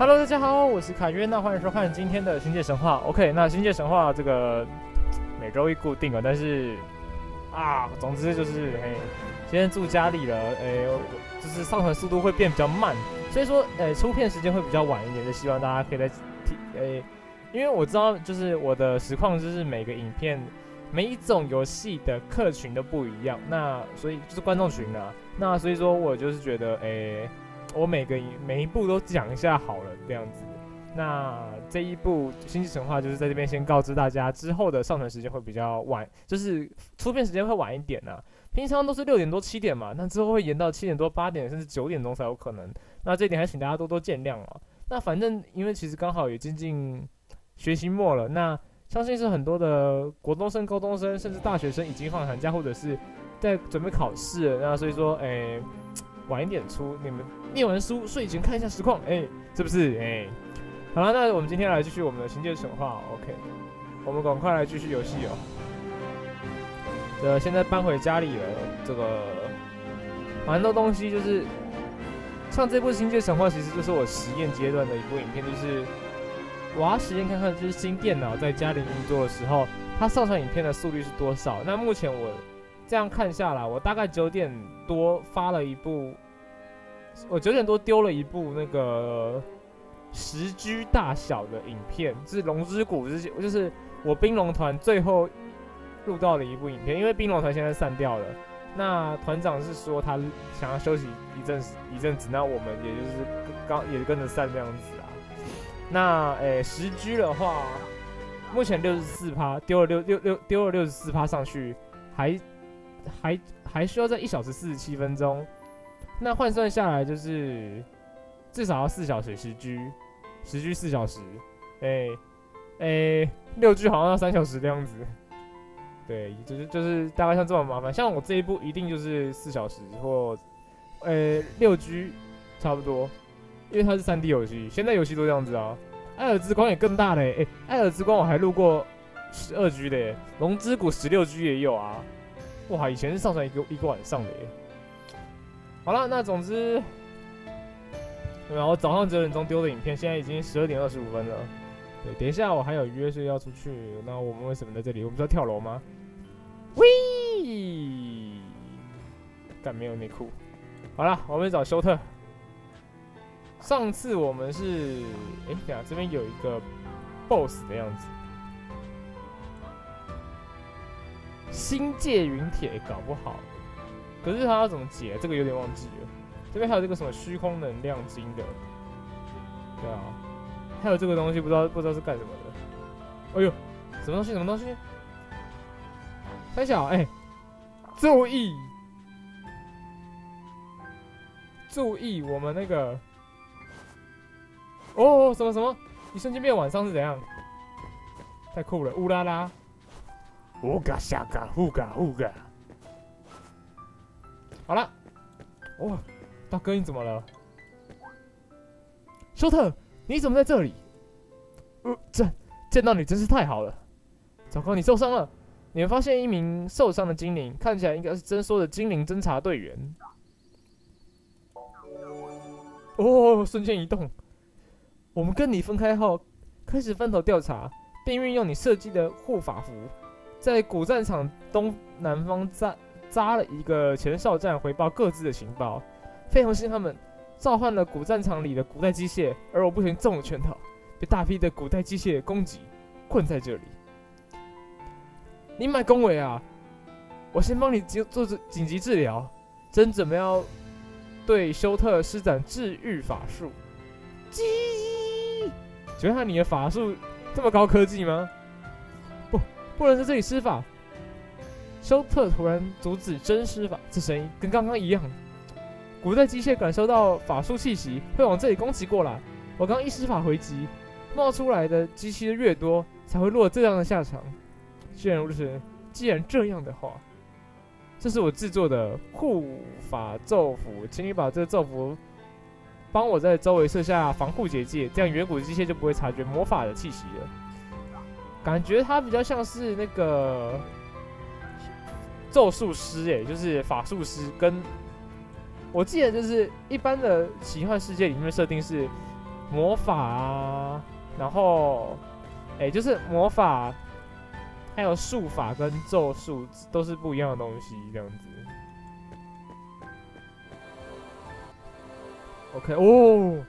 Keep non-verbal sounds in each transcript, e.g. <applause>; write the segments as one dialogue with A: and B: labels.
A: Hello，大家好，我是凯约，那欢迎收看今天的《星界神话》。OK，那《星界神话》这个每周一固定啊，但是啊，总之就是哎，今天住家里了，哎，就是上传速度会变比较慢，所以说，哎，出片时间会比较晚一点，就希望大家可以在提，哎，因为我知道就是我的实况就是每个影片每一种游戏的客群都不一样，那所以就是观众群啊，那所以说我就是觉得，哎。我每个每一步都讲一下好了，这样子。那这一部《星际神话》就是在这边先告知大家，之后的上传时间会比较晚，就是出片时间会晚一点呢。平常都是六点多七点嘛，那之后会延到七点多八点，甚至九点钟才有可能。那这点还请大家多多见谅哦。那反正因为其实刚好也接近学期末了，那相信是很多的国中生、高中生，甚至大学生已经放寒假或者是在准备考试。那所以说，诶。晚一点出，你们念完书睡前看一下实况，哎，是不是？哎，好了，那我们今天来继续我们的《星界神话》，OK，我们赶快来继续游戏哦。呃，现在搬回家里了，这个蛮多东西，就是像这部《星界神话》，其实就是我实验阶段的一部影片，就是我要实验看看，就是新电脑在家里运作的时候，它上传影片的速率是多少。那目前我。这样看下来，我大概九点多发了一部，我九点多丢了一部那个十 G 大小的影片，是《龙之谷》之就是我冰龙团最后录到的一部影片。因为冰龙团现在散掉了，那团长是说他想要休息一阵子一阵子，那我们也就是刚也跟着散这样子啊。那诶，十 G 的话，目前六十四趴，丢了六六六丢了六十四趴上去，还。还还需要在一小时四十七分钟，那换算下来就是至少要四小时十 G，十 G 四小时，哎哎六 G 好像要三小时这样子，对，就是就是大概像这么麻烦。像我这一部一定就是四小时或呃六 G 差不多，因为它是三 D 游戏，现在游戏都这样子啊。艾尔之光也更大嘞，哎，艾尔之光我还录过十二 G 的，龙之谷十六 G 也有啊。哇，以前是上传一个一个晚上的耶。好了，那总之，然后早上九点钟丢的影片，现在已经十二点二十五分了。对，等一下我还有约，所以要出去。那我们为什么在这里？我们是要跳楼吗？喂！但没有内裤。好了，我们找休特。上次我们是，哎呀，这边有一个 BOSS 的样子。星界云铁搞不好，可是他要怎么解？这个有点忘记了。这边还有这个什么虚空能量晶的，对啊，还有这个东西不知道不知道是干什么的。哎呦，什么东西？什么东西？三小，哎，注意，注意，我们那个，哦，什么什么？一瞬间变晚上是怎样？太酷了，乌拉拉。乌嘎下嘎呼嘎呼嘎，好了，哇，大哥你怎么了？舒特，你怎么在这里？呃，这见到你真是太好了。糟糕，你受伤了。你们发现一名受伤的精灵，看起来应该是征收的精灵侦察队员。哦，瞬间移动。我们跟你分开后，开始分头调查，并运用你设计的护法符。在古战场东南方站扎了一个前哨站，回报各自的情报。飞鸿星他们召唤了古战场里的古代机械，而我不幸中了圈套，被大批的古代机械攻击，困在这里。你买恭维啊！我先帮你做做紧急治疗，真准备要对休特施展治愈法术。鸡，请问你的法术这么高科技吗？不不能在这里施法！休特突然阻止真施法，这声音跟刚刚一样。古代机械感受到法术气息，会往这里攻击过来。我刚一施法回击，冒出来的机器越多，才会落这样的下场。既然如此，既然这样的话，这是我制作的护法咒符，请你把这个咒符帮我在周围设下防护结界，这样远古机械就不会察觉魔法的气息了。感觉它比较像是那个咒术师，哎，就是法术师。跟我记得就是一般的奇幻世界里面设定是魔法啊，然后，哎，就是魔法，还有术法跟咒术都是不一样的东西，这样子。OK，哦，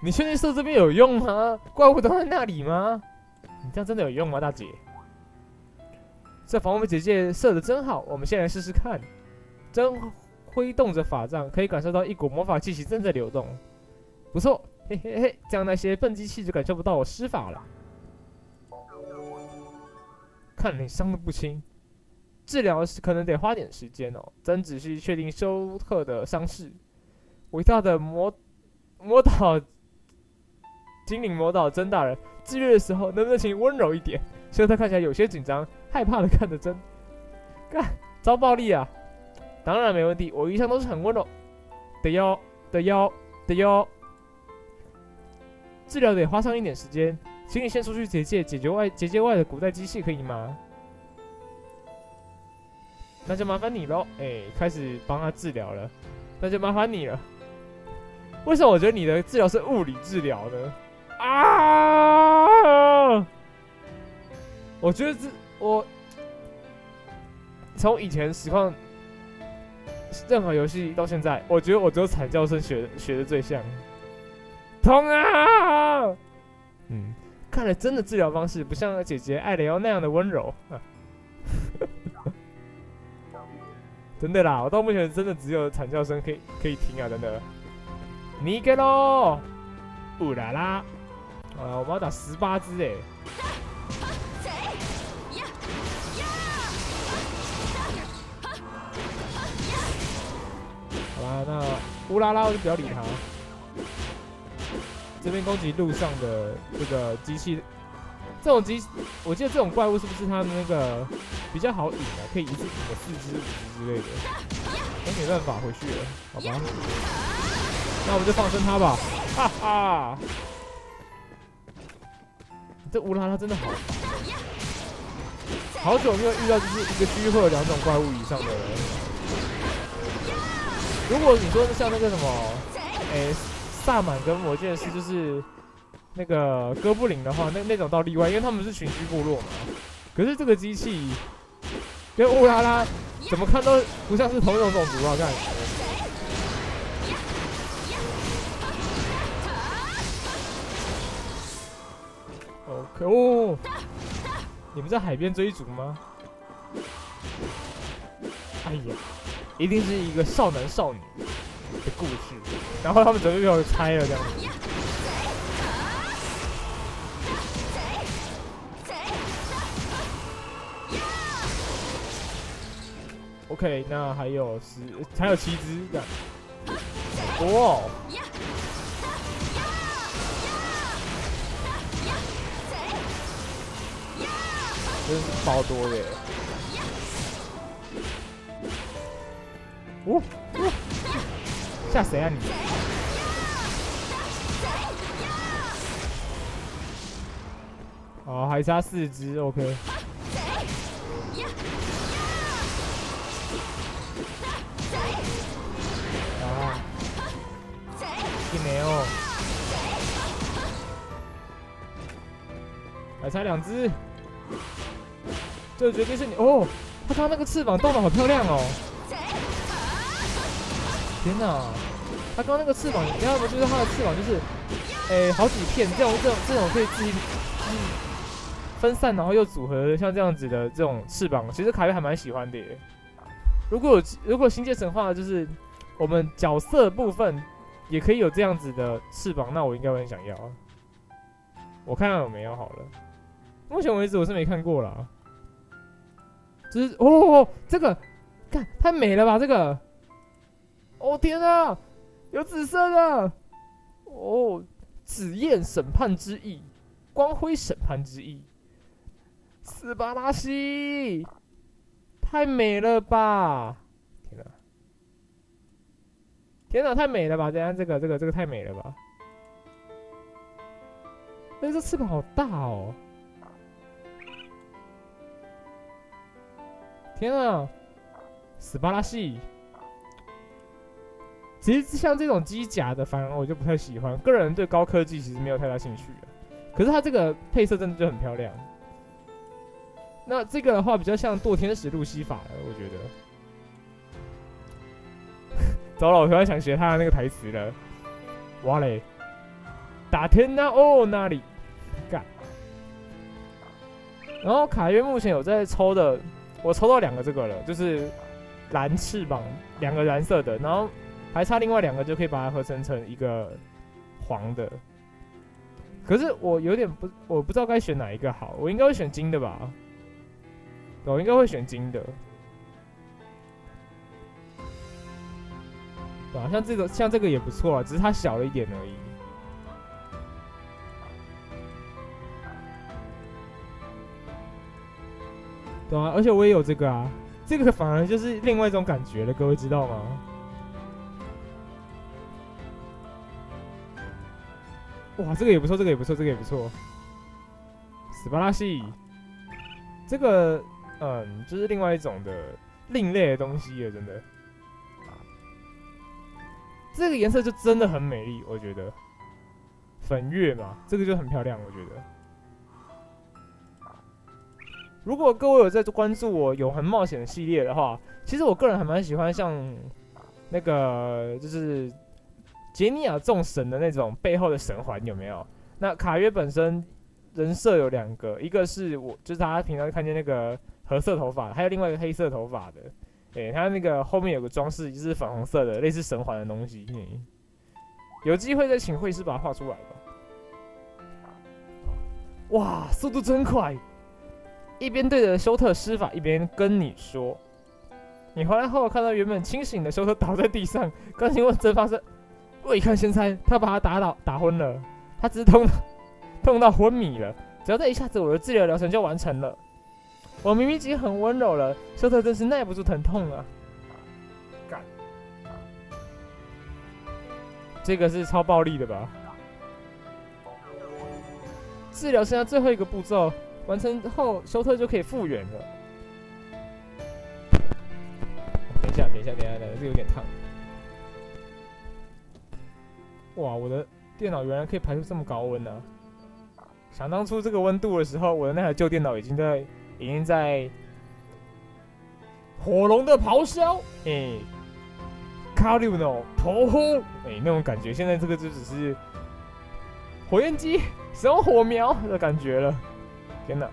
A: 你确定设这边有用吗？怪物都在那里吗？你这样真的有用吗，大姐？这防卫结界射的真好，我们先来试试看。真挥动着法杖，可以感受到一股魔法气息正在流动。不错，嘿嘿嘿，这样那些笨机器就感受不到我施法了。看你伤的不轻。治疗是可能得花点时间哦。真仔细确定休克的伤势。伟大的魔魔导精灵魔导真大人，治愈的时候能不能请温柔一点？休特看起来有些紧张，害怕的看着真。干，遭暴力啊！当然没问题，我一向都是很温柔的哟的哟的哟。治疗得花上一点时间，请你先出去结界，解决外结界外的古代机器，可以吗？那就麻烦你喽，哎，开始帮他治疗了，那就麻烦你了。为什么我觉得你的治疗是物理治疗呢？啊！我觉得这我从以前实况任何游戏到现在，我觉得我只有惨叫声学学的最像。痛啊！嗯，看来真的治疗方式不像姐姐艾蕾欧那样的温柔。<laughs> 真的啦，我到目前真的只有惨叫声可以可以听啊，真的。你给喽，乌拉拉，啊，我们要打十八只哎。好啦，那乌拉拉我就不要理他。这边攻击路上的这个机器。这种机，我记得这种怪物是不是他们那个比较好引啊？可以一次引个四只、五只之类的。那没办法，回去了，好吧？那我们就放生他吧，哈哈！这乌拉拉真的好，好久没有遇到就是一个区域会有两种怪物以上的人。如果你说像那个什么，哎，萨满跟魔剑士就是。那个哥布林的话，那那种倒例外，因为他们是群居部落嘛。可是这个机器跟乌拉拉怎么看都不像是同一种种族啊！看。OK 哦，你们在海边追逐吗？哎呀，一定是一个少男少女的故事。然后他们准备要拆了这样子。OK，那还有十，还有七只这样，哇，真是超多的，哦，吓谁啊你？哦，还差四只，OK。没有，还差两只，这绝对是你哦！他刚刚那个翅膀动的好漂亮哦！天哪，他刚那个翅膀，你要不就是他的翅膀就是，哎，好几片这种这种这种可以自己分散，然后又组合，像这样子的这种翅膀，其实凯瑞还蛮喜欢的耶。如果如果星界神话就是我们角色部分。也可以有这样子的翅膀，那我应该会很想要。我看看有没有好了。目前为止我是没看过了。就是哦哦，这个看太美了吧？这个，哦天啊，有紫色的哦，紫焰审判之翼，光辉审判之翼，斯巴拉西，太美了吧！天哪，太美了吧！等下这个、这个、这个太美了吧！哎，这翅膀好大哦！天啊，斯巴拉西，其实像这种机甲的，反而我就不太喜欢。个人对高科技其实没有太大兴趣可是它这个配色真的就很漂亮。那这个的话比较像堕天使路西法了，我觉得。<laughs> 糟了，我突然想学他的那个台词了。哇嘞，打天呐哦那里干。然后卡约目前有在抽的，我抽到两个这个了，就是蓝翅膀，两个蓝色的，然后。还差另外两个就可以把它合成成一个黄的，可是我有点不，我不知道该选哪一个好，我应该会选金的吧？我应该会选金的，对啊，像这个像这个也不错啊，只是它小了一点而已。对啊，而且我也有这个啊，这个反而就是另外一种感觉了，各位知道吗？哇，这个也不错，这个也不错，这个也不错。斯巴拉西，这个嗯，就是另外一种的另类的东西了，真的。这个颜色就真的很美丽，我觉得。粉月嘛，这个就很漂亮，我觉得。如果各位有在关注我永恒冒险系列的话，其实我个人还蛮喜欢像那个就是。杰尼亚众神的那种背后的神环有没有？那卡约本身人设有两个，一个是我就是大家平常看见那个褐色头发，还有另外一个黑色头发的。诶，他那个后面有个装饰就是粉红色的，类似神环的东西。有机会再请绘师把它画出来吧。哇，速度真快！一边对着修特施法，一边跟你说：“你回来后看到原本清醒的修特倒在地上，赶紧问真发生。”我一看，先猜他把他打倒、打昏了，他只是痛 <laughs> 痛到昏迷了。只要这一下子，我的治疗疗程就完成了。我明明已经很温柔了，修特真是耐不住疼痛啊！干，这个是超暴力的吧？治疗剩下最后一个步骤，完成后修特就可以复原了。等一下，等一下，等一下，等一下，这有点烫。哇，我的电脑原来可以排出这么高温呢！想当初这个温度的时候，我的那台旧电脑已经在已经在火龙的咆哮，哎，卡鲁诺咆呼，哎，那种感觉。现在这个就只是火焰机使用火苗的感觉了。天哪！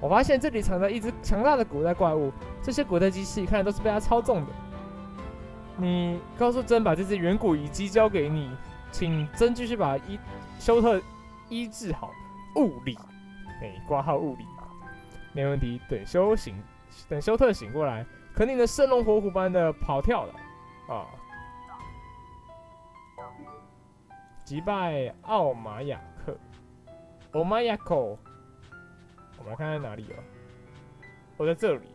A: 我发现这里藏着一只强大的古代怪物，这些古代机器看来都是被它操纵的。你告诉真把这只远古遗迹交给你，请真继续把医修特医治好。物理，哎，挂号物理，没问题。等修醒，等修特醒过来，肯定能生龙活虎般的跑跳了啊！击败奥马雅克，奥马雅克，我们来看看哪里哦？我在这里。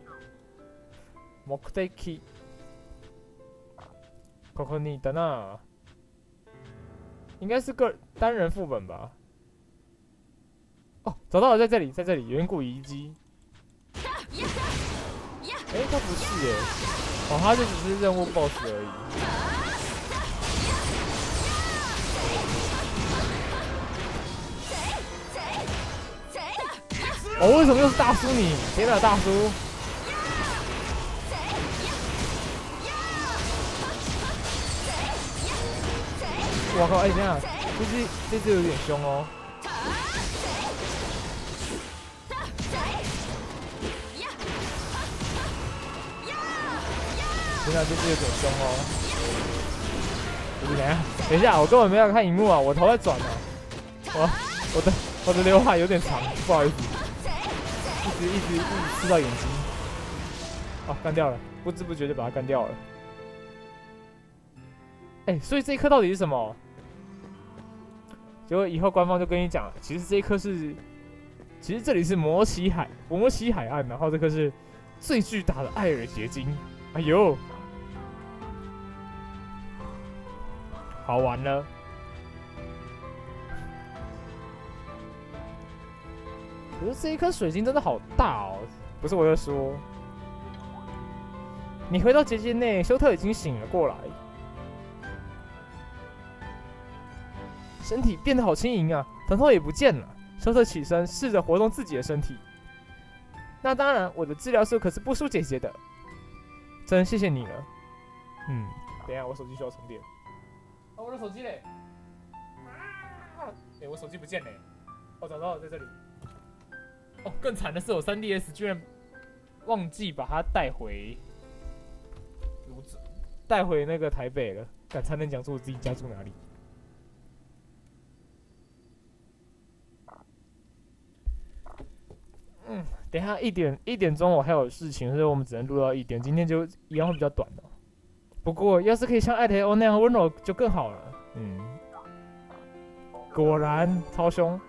A: 目的。可可尼的那，应该是个单人副本吧？哦，找到了，在这里，在这里，远古遗迹。哎，他不是耶，哦，他就只是任务 BOSS 而已。哦，为什么又是大叔你？天哪，大叔！我靠！哎，这样，这只这只有点凶哦。现在这只有点凶哦。等下，等一下，我根本没有看荧幕啊，我头在转呢。我我的我的刘海有点长，不好意思，一直一直一直刺到眼睛。哦，干掉了，不知不觉就把它干掉了。哎，所以这一颗到底是什么？结果以后官方就跟你讲，其实这一颗是，其实这里是摩奇海摩奇海岸，然后这颗是最巨大的艾尔结晶。哎呦，好玩了！可是这一颗水晶真的好大哦，不是我在说。你回到结界内，修特已经醒了过来。身体变得好轻盈啊，疼痛也不见了。休特起身，试着活动自己的身体。那当然，我的治疗术可是不输姐姐的。真谢谢你了。嗯，等一下，我手机需要充电。啊，我的手机嘞？啊！哎，我手机不见嘞。哦，找到了，在这里。哦，更惨的是，我 3DS 居然忘记把它带回，带回那个台北了。敢才能讲出我自己家住哪里？嗯，等一下一点一点钟我还有事情，所以我们只能录到一点。今天就一样会比较短的。不过要是可以像艾特欧那样温柔就更好了。嗯，果然超凶。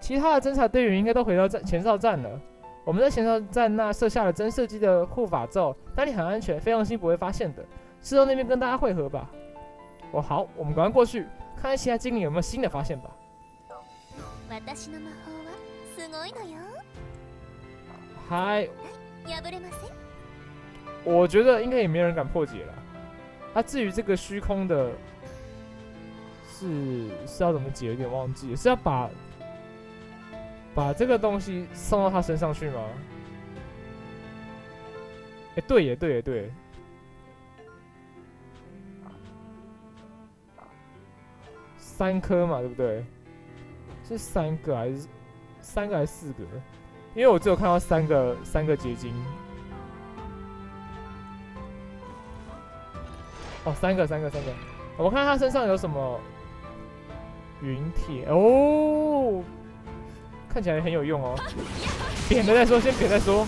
A: 其他的侦察队员应该都回到站前哨站了。我们在前哨站那设下了真射击的护法咒，那里很安全，飞行星不会发现的。是到那边跟大家汇合吧。哦，好，我们赶快过去，看看其他精灵有没有新的发现吧。嗨，我觉得应该也没人敢破解了。啊，至于这个虚空的，是是要怎么解？有点忘记，是要把。把这个东西送到他身上去吗？哎，对耶，对耶，对。三颗嘛，对不对？是三个还是三个还是四个？因为我只有看到三个三个结晶。哦，三个，三个，三个。我看他身上有什么云铁哦。看起来很有用哦，扁了再说，先扁再说。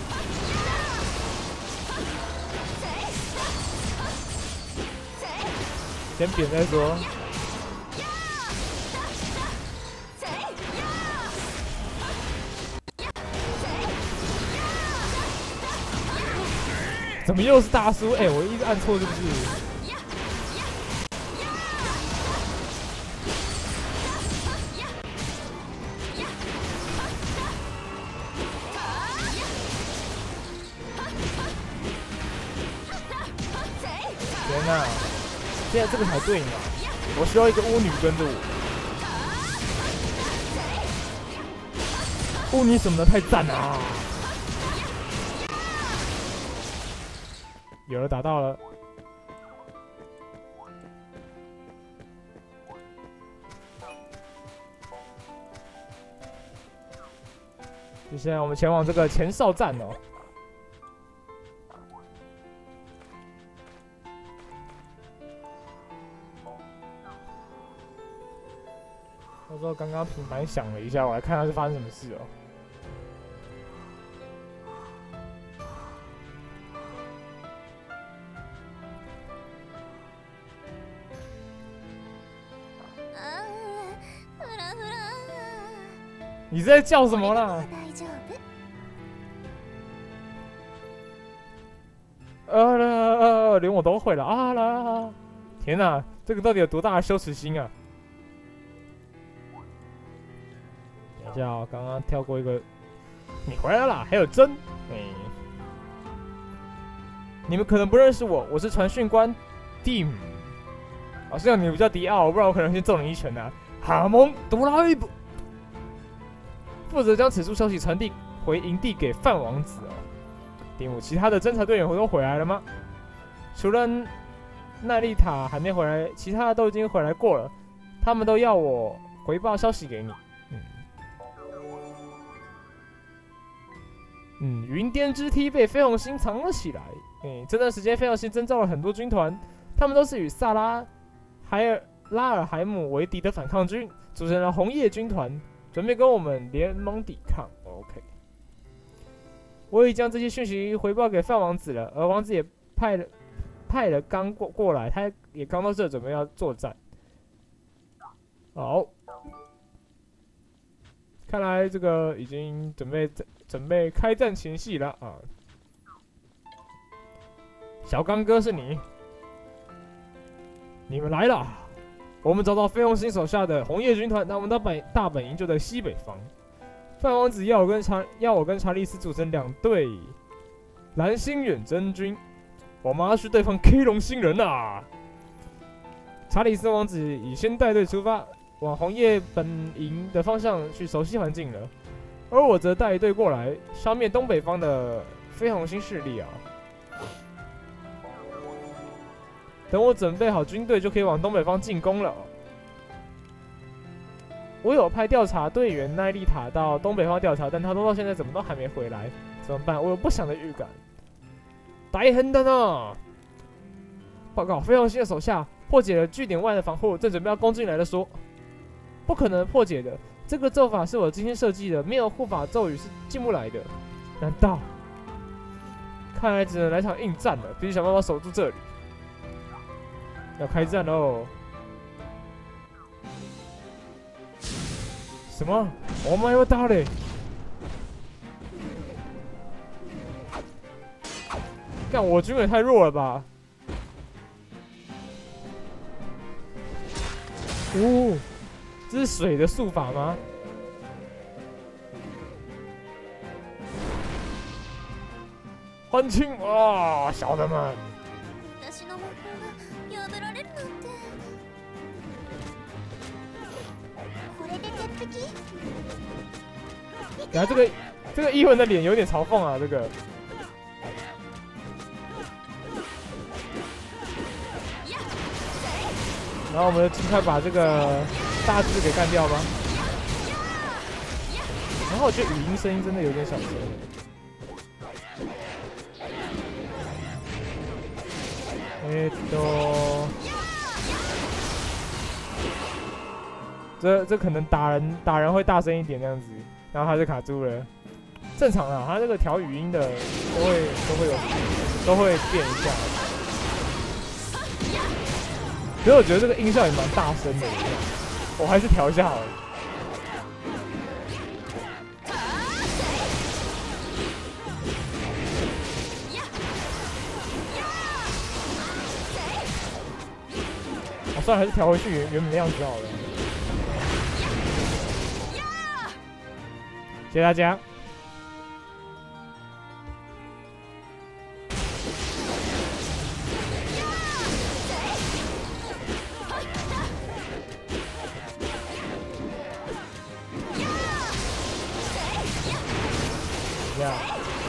A: 先扁再说。怎么又是大叔？哎，我一直按错是不是？现在这个才对呢，我需要一个巫女跟着我。巫女什么的太赞了！有人打到了，就现在我们前往这个前哨站哦。之后刚刚平板响了一下，我来看下是发生什么事哦。你在叫什么啦？啊啦，连我都会了啊啦！天哪，这个到底有多大的羞耻心啊？叫刚刚跳过一个，你回来了，还有真，哎，你们可能不认识我，我是传讯官蒂姆。啊，这样你不叫迪奥，不然我可能先揍你一拳呐。哈蒙多拉伊布负责将此处消息传递回营地给范王子哦。蒂姆，其他的侦察队员都回来了吗？除了奈丽塔还没回来，其他的都已经回来过了。他们都要我回报消息给你。嗯，云巅之梯被飞鸿星藏了起来。哎，这段时间飞鸿星征召了很多军团，他们都是与萨拉海尔拉尔海姆为敌的反抗军，组成了红叶军团，准备跟我们联盟抵抗。OK，我已将这些讯息回报给范王子了，而王子也派了派了刚过过来，他也刚到这，准备要作战。好，看来这个已经准备在。准备开战前戏了啊！小刚哥是你，你们来了。我们找到飞鸿星手下的红叶军团，他们的本大本营就在西北方。范王子要我跟查要我跟查理斯组成两队蓝星远征军，我们要去对方 K 龙星人啊！查理斯王子已先带队出发，往红叶本营的方向去熟悉环境了，而我则带队过来，消灭东北方的飞红星势力啊。等我准备好军队，就可以往东北方进攻了。我有派调查队员奈丽塔到东北方调查，但他都到现在怎么都还没回来，怎么办？我有不祥的预感。大亨的呢？报告，绯红星的手下破解了据点外的防护，正准备要攻进来的说，不可能破解的。这个咒法是我精心设计的，没有护法咒语是进不来的。难道？看来只能来场硬战了，必须想办法守住这里。要开战喽！什么？我们要打嘞！干，我军也太弱了吧！哦，这是水的术法吗？欢庆啊，小的们！然后这个这个伊文的脸有点嘲讽啊，这个。然后我们尽快把这个大字给干掉吧。然后我觉得语音声音真的有点小声。哎，都。这这可能打人打人会大声一点那样子，然后他就卡住了。正常的，他这个调语音的都会都会有都会变一下。所以我觉得这个音效也蛮大声的，我还是调一下好了。我算了，还是调回去原原本的样子好了。谢谢大家。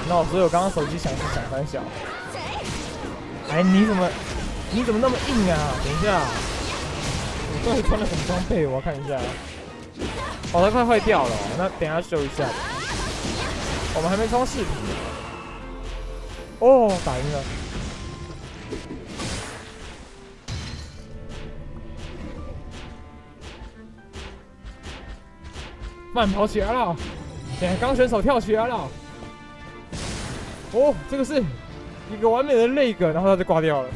A: 那我所有刚刚手机响是响三小。哎，你怎么，你怎么那么硬啊？等一下，我到底穿了什么装备？我要看一下。哦，它快坏掉了，那等下修一下。我们还没装视频。哦，打赢了。慢跑起来了，现在刚选手跳起来了。哦，这个是一个完美的那个，然后他就挂掉了。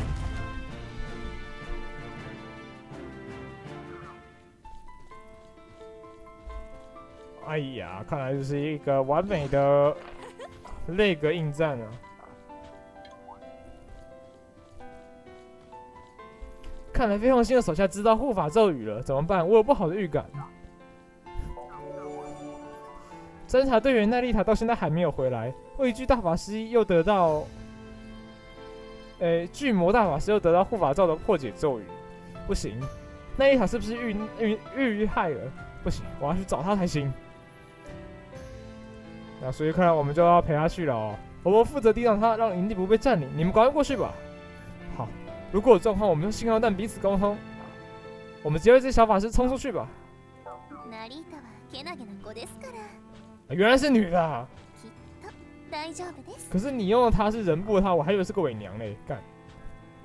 A: 哎呀，看来就是一个完美的那个应战啊！看来飞鸿星的手下知道护法咒语了，怎么办？我有不好的预感。侦查队员奈丽塔到现在还没有回来，畏惧大法师又得到……诶，巨魔大法师又得到护法咒的破解咒语，不行！奈丽塔是不是遇遇遇害了？不行，我要去找他才行。那所以看来我们就要陪他去了哦。我们负责抵挡他，让营地不被占领。你们赶快过去吧。好，如果有状况，我们用信号弹彼此沟通。我们接着这小法师冲出去吧。原来是女的。可是你用的她是人部的她，我还以为是个伪娘嘞。干！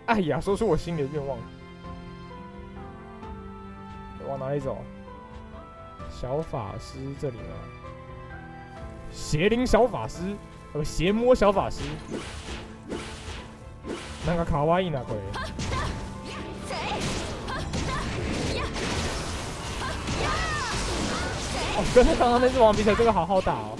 A: 哎呀，说出我心里的愿望。往哪里走？小法师这里吗？邪灵小法师，呃，邪魔小法师，那个卡哇伊那鬼。哦，跟他刚刚那只王比起来，这个好好打哦。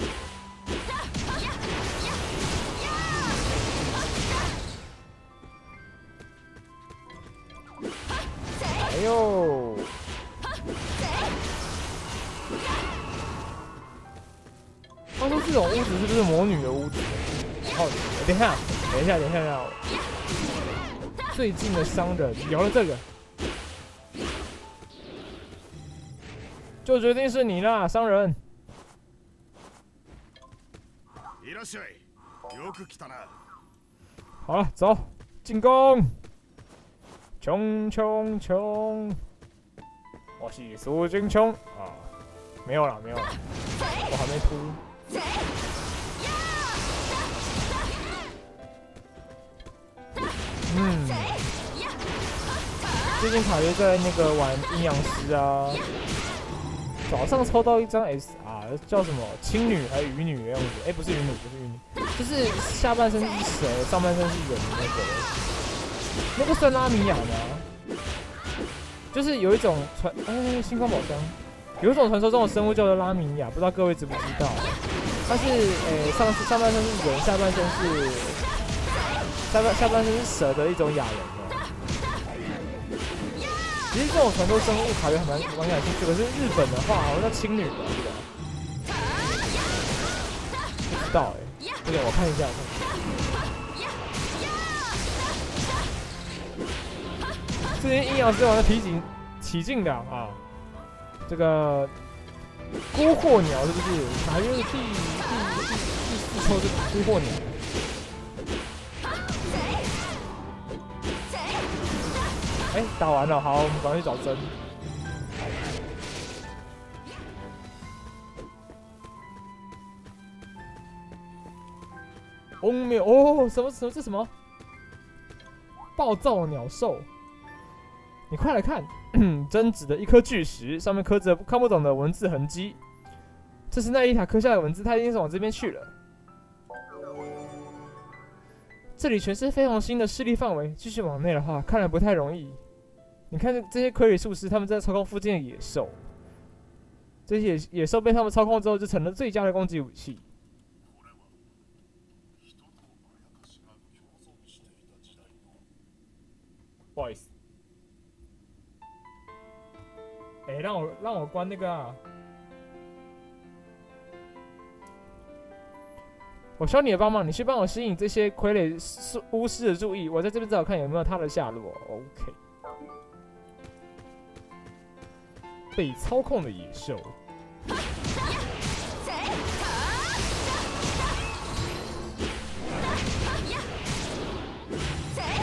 A: 等一下，等一下，最近的商人聊了这个。就决定是你了。商人。好了，走进攻。冲冲冲，我是苏金冲。啊，没有了，没有了，我还没出。嗯，最近卡约在那个玩阴阳师啊，早上抽到一张 SR，叫什么青女还是鱼女的样子？哎，不是鱼女，不是鱼女，就是下半身是蛇，上半身是人的那个，那个算拉米亚吗？就是有一种传，哎，星光宝箱，有一种传说中的生物叫做拉米亚，不知道各位知不知道？它是，诶，上上半身是人，下半身是下半下半身是蛇的一种亚人哦。其实这种传说生物卡也还蛮蛮感兴趣，可是日本的话好像叫青女吧，不知道哎，这个我看一下。这些阴阳师王的提醒起劲的啊！这个孤惑鸟是不是？还是第第第第四抽是孤惑鸟。哎，打完了，好，我们赶快去找针。哦，没有哦，什么什么这什么？暴躁鸟兽。你快来看，<clears throat> 真指的一颗巨石，上面刻着看不懂的文字痕迹。这是那一塔刻下的文字，它一定是往这边去了。这里全是飞鸿星的势力范围，继续往内的话，看来不太容易。你看这些傀儡术师，他们在操控附近的野兽。这些野野兽被他们操控之后，就成了最佳的攻击武器。不好意思。哎，让我让我关那个啊！我需要你的帮忙，你去帮我吸引这些傀儡巫师的注意。我在这边找看有没有他的下落。OK。被操控的野兽。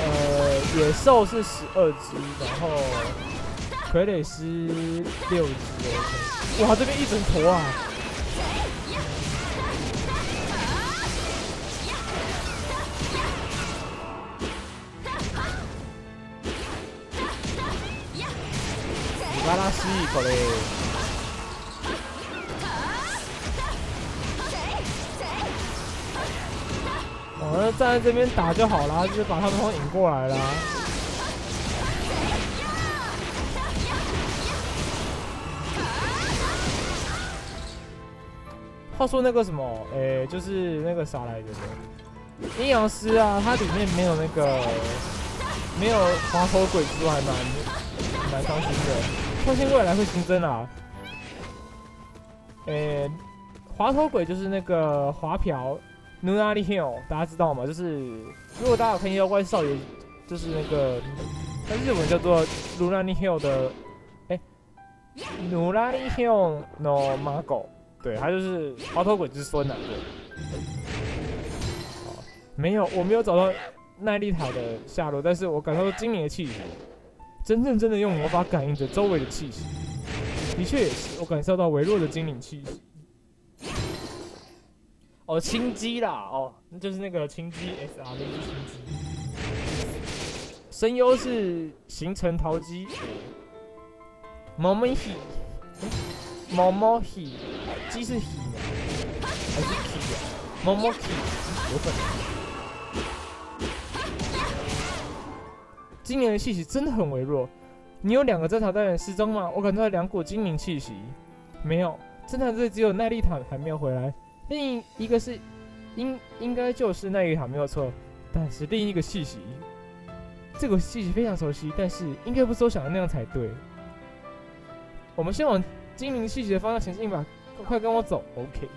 A: 呃，野兽是十二只，然后。傀儡师六级，哇，这边一整坨啊！拉拉西口嘞！我们站在这边打就好了，就是把他们都引过来了。话说那个什么，诶，就是那个啥来着阴阳师啊，它里面没有那个没有滑头鬼之外，蛮蛮伤心的。相信未来会新增啊。诶，滑头鬼就是那个滑瓢 n u n a l i Hill，大家知道吗？就是如果大家有看妖怪少爷，就是那个在日文叫做 Nunari Hill 的，哎，Nunari Hill no Mago。对他就是滑头鬼之孙呐，对。没有，我没有找到奈丽塔的下落，但是我感受到精灵的气息，真正真的用魔法感应着周围的气息，的确也是，我感受到微弱的精灵气息。哦，青姬啦，哦，那就是那个青姬 S R 的青姬，声优是形成桃姬，猫咪喜，猫猫喜。鸡是喜吗？还是喜啊？猫猫喜，有可能。今年的气息真的很微弱。你有两个侦察队员失踪吗？我感觉到两股精灵气息。没有，侦察队只有奈丽塔还没有回来。另一个是，应应该就是奈丽塔没有错。但是另一个气息，这个气息非常熟悉，但是应该不是我想的那样才对。我们先往精灵气息的方向前进吧。快跟我走，OK。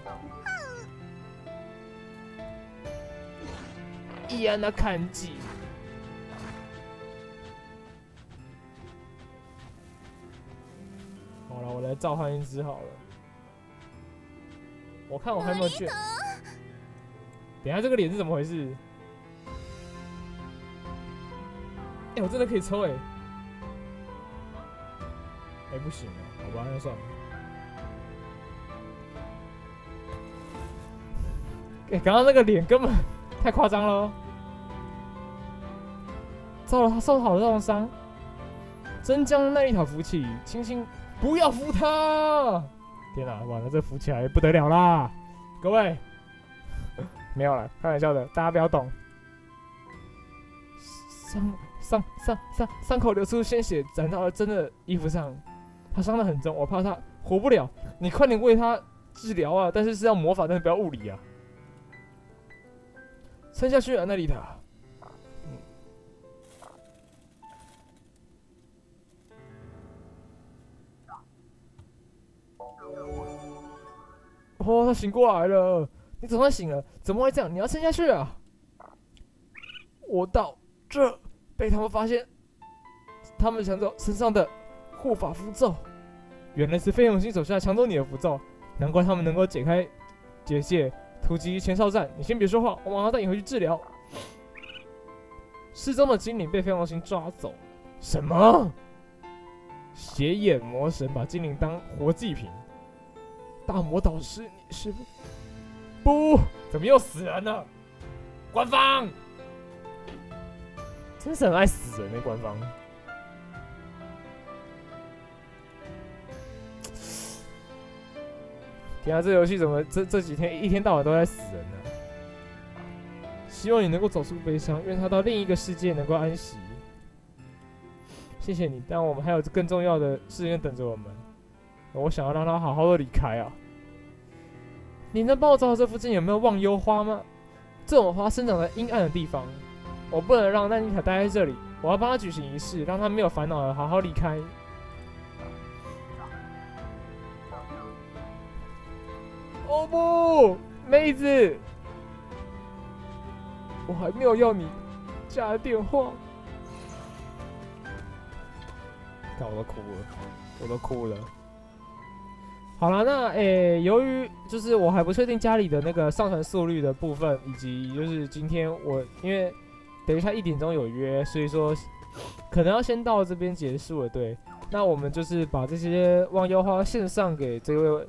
A: 伊安娜看记。了，我来召唤一只好了。我看我还有没有券。等下这个脸是怎么回事？哎，我真的可以抽哎！哎，不行啊，好吧，那算了。哎，刚刚那个脸根本太夸张了。糟了，他受好了重伤。真将那一条扶起，轻轻不要扶他！天哪，完了，这扶起来不得了啦！各位，<laughs> 没有了，开玩笑的，大家不要懂。伤伤伤伤伤口流出鲜血，染到了真的衣服上。他伤得很重，我怕他活不了。你快点为他治疗啊！但是是要魔法，但是不要物理啊。撑下去啊，那丽塔。哦，他醒过来了！你总算醒了，怎么会这样？你要撑下去啊！我到这被他们发现，他们抢走身上的护法符咒，原来是费永星手下抢走你的符咒，难怪他们能够解开结界，突击前哨站。你先别说话，我马上带你回去治疗。失踪的精灵被费永星抓走，什么？邪眼魔神把精灵当活祭品。大魔导师，你是不？怎么又死人了？官方真是很爱死人那官方。天啊，这游戏怎么这这几天一天到晚都在死人呢？希望你能够走出悲伤，愿他到另一个世界能够安息。谢谢你，但我们还有更重要的事情等着我们。我想要让他好好的离开啊！你能帮我找找这附近有没有忘忧花吗？这种花生长在阴暗的地方，我不能让奈妮塔待在这里。我要帮她举行仪式，让她没有烦恼的好好离开。哦不，妹子，我还没有要你家的电话。看我都哭了，我都哭了。好了，那诶，由于就是我还不确定家里的那个上传速率的部分，以及就是今天我因为等一下一点钟有约，所以说可能要先到这边结束了。对，那我们就是把这些忘忧花献上给这位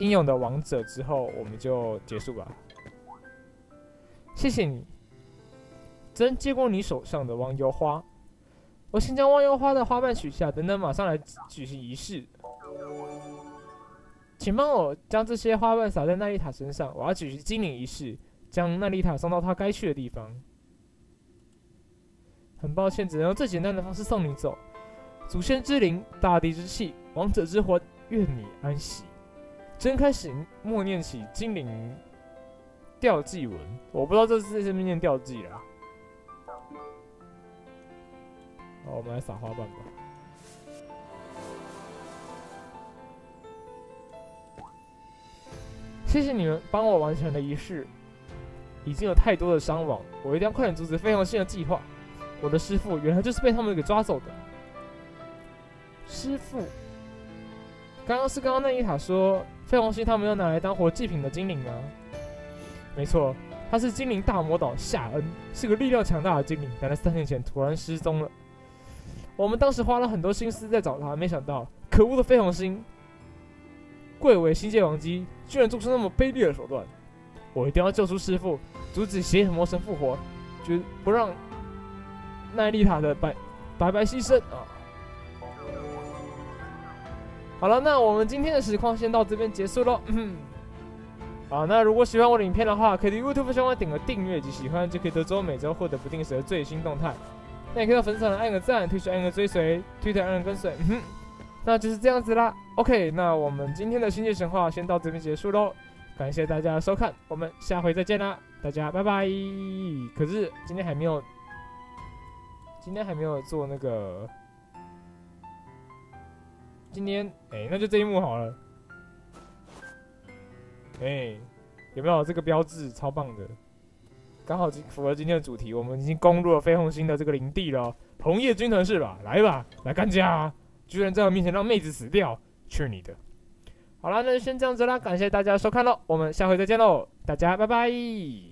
A: 英勇的王者之后，我们就结束吧。谢谢你，真接过你手上的忘忧花，我先将忘忧花的花瓣取下，等等马上来举行仪式。请帮我将这些花瓣撒在奈丽塔身上，我要举行精灵仪式，将奈丽塔送到她该去的地方。很抱歉，只能用最简单的方式送你走。祖先之灵，大地之气，王者之魂，愿你安息。真开始默念起精灵吊祭文，我不知道这次是不是念吊祭啦。好，我们来撒花瓣吧。谢谢你们帮我完成了仪式，已经有太多的伤亡，我一定要快点阻止飞鸿星的计划。我的师傅原来就是被他们给抓走的。师傅，刚刚是刚刚那一塔说飞鸿星他们要拿来当活祭品的精灵吗？没错，他是精灵大魔导夏恩，是个力量强大的精灵，但在三年前突然失踪了。我们当时花了很多心思在找他，没想到可恶的飞鸿星。贵为星界王姬，居然做出那么卑劣的手段！我一定要救出师傅，阻止邪魔神复活，绝不让奈丽塔的白白白牺牲啊！好了，那我们今天的实况先到这边结束喽。好，那如果喜欢我的影片的话，可以在 YouTube 上方点个订阅及喜欢，就可以得知我每周获得不定时的最新动态。那也可以到粉丝团按个赞，推出按个追随，推特按个跟随。那就是这样子啦。OK，那我们今天的星际神话先到这边结束喽。感谢大家的收看，我们下回再见啦，大家拜拜。可是今天还没有，今天还没有做那个，今天哎，那就这一幕好了。哎，有没有这个标志？超棒的，刚好符合今天的主题。我们已经攻入了飞鸿星的这个领地了，红叶军团是吧？来吧，来干架！居然在我面前让妹子死掉，去你的！好了，那就先这样子啦，感谢大家收看喽，我们下回再见喽，大家拜拜。